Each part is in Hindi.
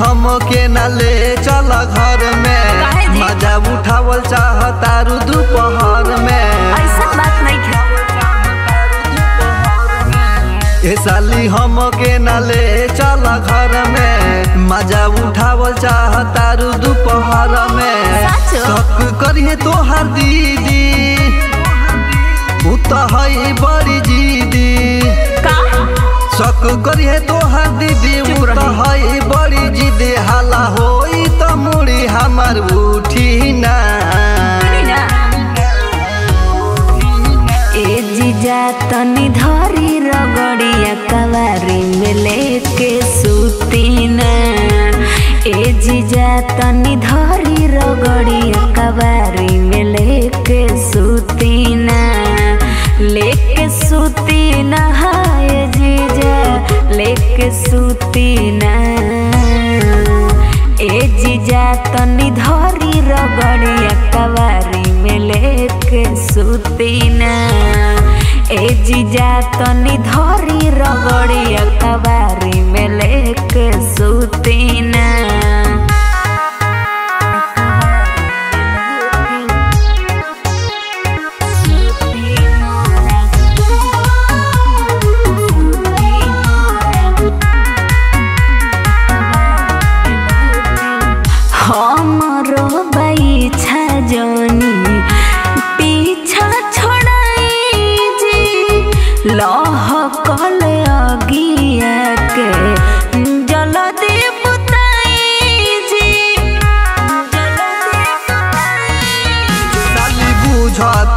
हम के न ले चल घर में मज़ा उठावल चाहतारू दोपहर में ऐसा बात नहीं ए साली हम के न ले चल घर में मज़ा उठावल चाहतारू दोपहर में शक करिए तोहार दीदी। उ त है बड़ी जीदी। शक करिए तोहार दीदी उ जीजा तनी धरी रगड़िया कवारी में लेके सूती ना ए जीजा तनी धरी रगड़िया कवारी में लेके सूती ना लेके सूती ना हाय जीजा लेके सूती ए जीजा तनी धरी रगड़िया कवारी में लेके सूती ए जीजा तनी धरी रगड़िया अखबारी में लेके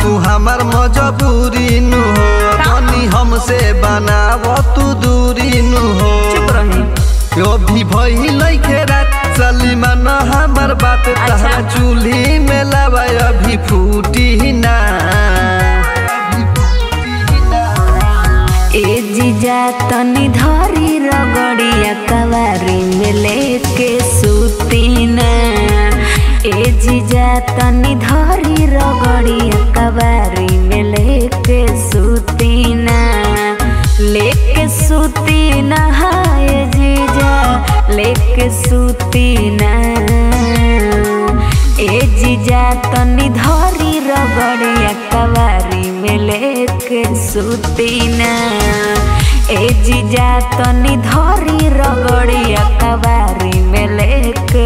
तू हमार मजबूरी नु हो। तनी हमसे बनाव तू दूरी नु हो। यो भी भई लइके रात साली मन हमार बात। अच्छा। तहरा चूल्ही में लवा अभी फूटी ना। ए जीजा तनी धरी रगड़िया कवारी में लेके सूती ना। ए जीजा तनी धरी रगड़िया कवारी में लेके सूती ना लेके सूती ना हाय जीजा लेके जीजा तनी धरी रगड़िया कवारी में लेके सूती ना ए धरी रगड़िया कवारी में लेके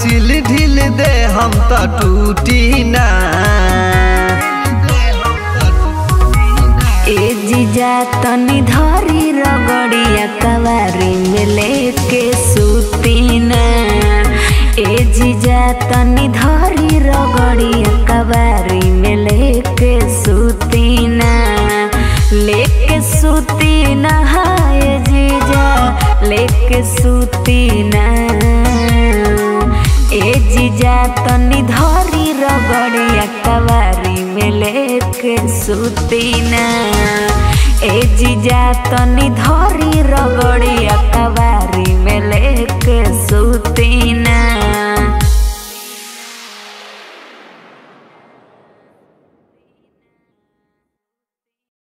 सिल ढील दे, हम तो टूटी ना। ए जीजा तनी धरी रगड़िया कवारी में लेके सूती ना। ए जीजा तनी धरी रगड़िया कवारी में लेके सूती ना। लेके सूती ना हाय जीजा, लेके सूती ना तनी धरी रगड़िया कवारी में लेके सूती ना। ए जीजा तनी धरी रगड़िया कवारी